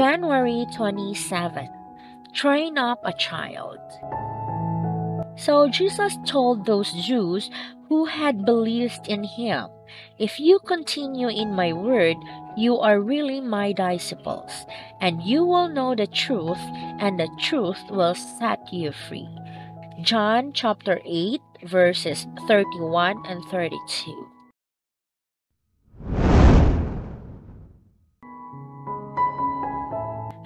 January 27. Train up a child. So Jesus told those Jews who had believed in him, If you continue in my word, you are really my disciples, and you will know the truth, and the truth will set you free. John chapter 8, verses 31 and 32.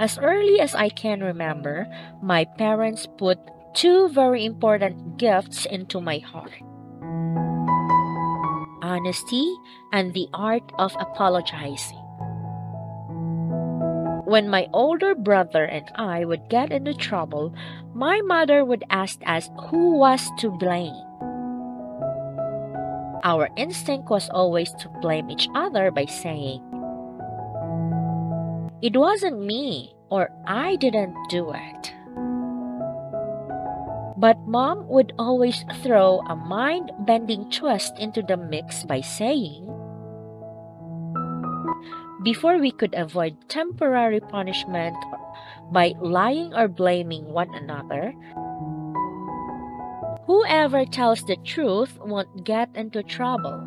As early as I can remember, my parents put two very important gifts into my heart honesty and the art of apologizing. When my older brother and I would get into trouble, my mother would ask us who was to blame. Our instinct was always to blame each other by saying, It wasn't me, or I didn't do it. But mom would always throw a mind bending twist into the mix by saying, before we could avoid temporary punishment by lying or blaming one another, whoever tells the truth won't get into trouble,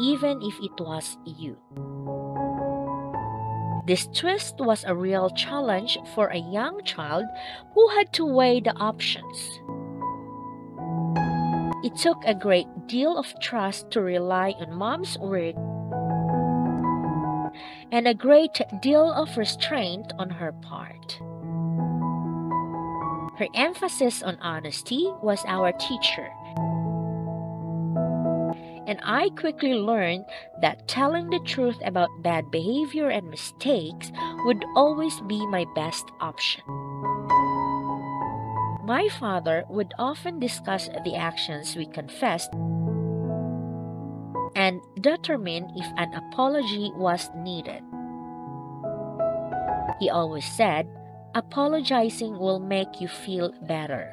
even if it was you. This twist was a real challenge for a young child who had to weigh the options. It took a great deal of trust to rely on mom's word and a great deal of restraint on her part. Her emphasis on honesty was our teacher and I quickly learned that telling the truth about bad behavior and mistakes would always be my best option. My father would often discuss the actions we confessed and determine if an apology was needed. He always said, Apologizing will make you feel better.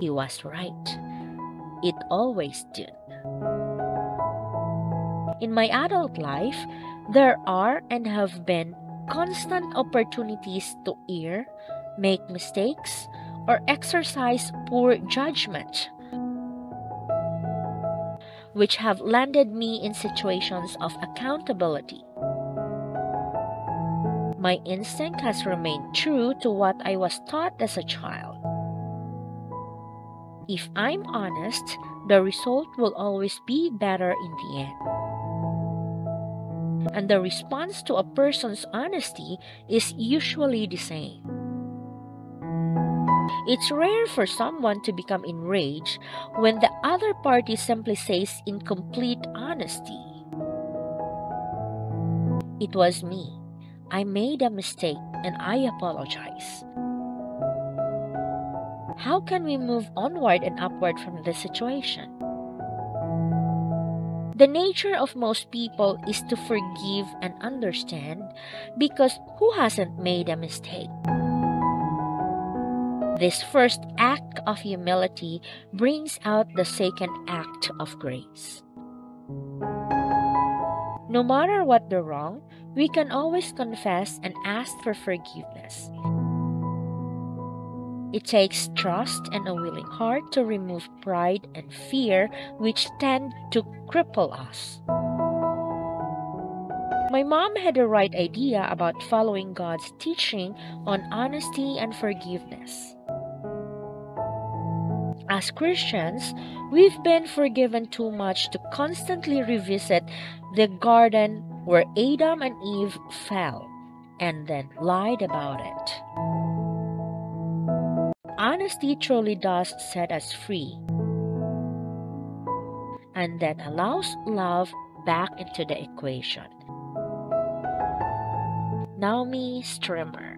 He was right. It always did. In my adult life, there are and have been constant opportunities to err, make mistakes, or exercise poor judgment, which have landed me in situations of accountability. My instinct has remained true to what I was taught as a child. If I'm honest, the result will always be better in the end. And the response to a person's honesty is usually the same. It's rare for someone to become enraged when the other party simply says in complete honesty. It was me. I made a mistake and I apologize. How can we move onward and upward from this situation? The nature of most people is to forgive and understand because who hasn't made a mistake? This first act of humility brings out the second act of grace. No matter what the wrong, we can always confess and ask for forgiveness. It takes trust and a willing heart to remove pride and fear which tend to cripple us. My mom had the right idea about following God's teaching on honesty and forgiveness. As Christians, we've been forgiven too much to constantly revisit the garden where Adam and Eve fell and then lied about it. Honesty truly does set us free and then allows love back into the equation. Naomi Strimmer